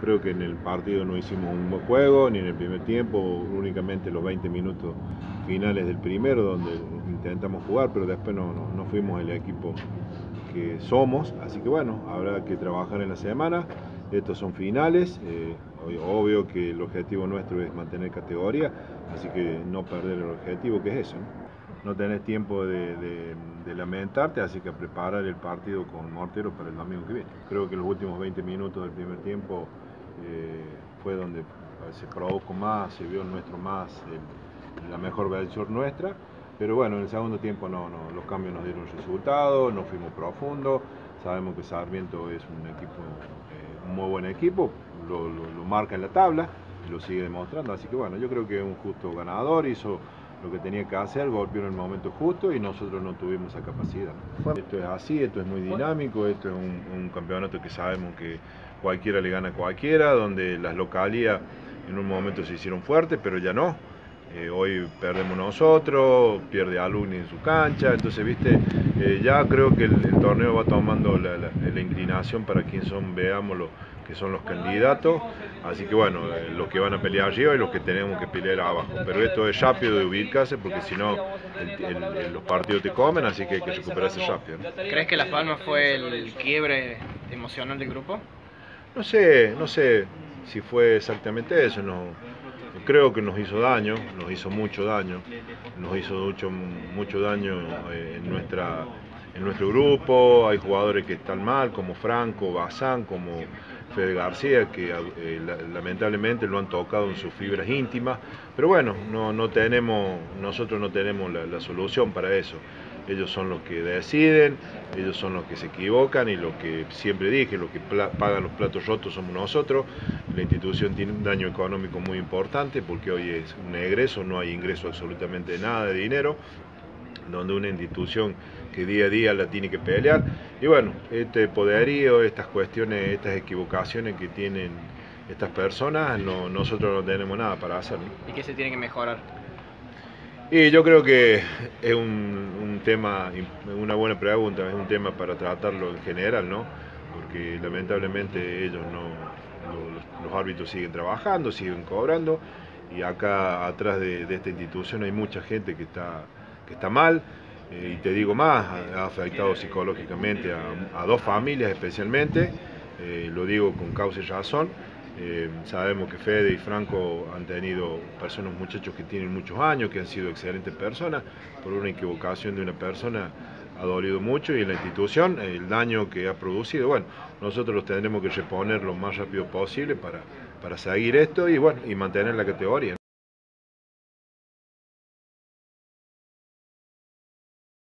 Creo que en el partido no hicimos un buen juego, ni en el primer tiempo, únicamente los 20 minutos finales del primero, donde intentamos jugar, pero después no, no, fuimos el equipo que somos. Así que bueno, habrá que trabajar en la semana. Estos son finales. Eh, obvio que el objetivo nuestro es mantener categoría, así que no perder el objetivo, que es eso. No, tenés tiempo de, lamentarte, así que preparar el partido con Mortero para el domingo que viene. Creo que los últimos 20 minutos del primer tiempo eh, fue donde se produjo más, se vio nuestro más, la mejor versión nuestra. Pero bueno, en el segundo tiempo no, no, los cambios nos dieron resultados, no fuimos profundos. Sabemos que Sarmiento es un equipo, eh, un muy buen equipo, lo, lo, marca en la tabla lo sigue demostrando. Así que bueno, yo creo que es un justo ganador, hizo lo que tenía que hacer, golpeó en el momento justo y nosotros no tuvimos esa capacidad. Esto es así, esto es muy dinámico, esto es un, campeonato que sabemos que cualquiera le gana a cualquiera, donde las localías en un momento se hicieron fuertes, pero ya no. Eh, hoy perdemos nosotros, pierde Alumni en su cancha, entonces, viste, eh, ya creo que el, torneo va tomando la, la, inclinación para quien son, veámoslo, que son los candidatos, así que bueno, eh, los que van a pelear arriba y los que tenemos que pelear abajo, pero esto es rápido de ubicarse porque si no los partidos te comen, así que hay que recuperarse rápido. ¿Crees que Las Palmas fue el quiebre emocional del grupo? No sé, no sé si fue exactamente eso, no creo que nos hizo daño, nos hizo mucho daño, nos hizo mucho, mucho daño eh, en, nuestra, en nuestro grupo, hay jugadores que están mal, como Franco, Bazán, como Fede García, que eh, lamentablemente lo han tocado en sus fibras íntimas, pero bueno, no, no tenemos, nosotros no tenemos la solución para eso. Ellos son los que deciden, ellos son los que se equivocan y lo que siempre dije, los que pagan los platos rotos somos nosotros. La institución tiene un daño económico muy importante porque hoy es un egreso, no hay ingreso absolutamente nada de dinero, donde una institución que día a día la tiene que pelear. Y bueno, este poderío, estas cuestiones, estas equivocaciones que tienen estas personas, no, nosotros no tenemos nada para hacer. ¿Y qué se tiene que mejorar? Y yo creo que es un, tema, una buena pregunta, es un tema para tratarlo en general, ¿no? Porque lamentablemente ellos no, los, árbitros siguen trabajando, siguen cobrando, y acá atrás de, esta institución hay mucha gente que está, está mal, eh, y te digo más, ha afectado psicológicamente a, dos familias especialmente, eh, lo digo con causa y razón, eh, sabemos que Fede y Franco han tenido personas, muchachos que tienen muchos años, que han sido excelentes personas, por una equivocación de una persona ha dolido mucho y en la institución el daño que ha producido, bueno, nosotros los tendremos que reponer lo más rápido posible para, para seguir esto y bueno, y mantener la categoría.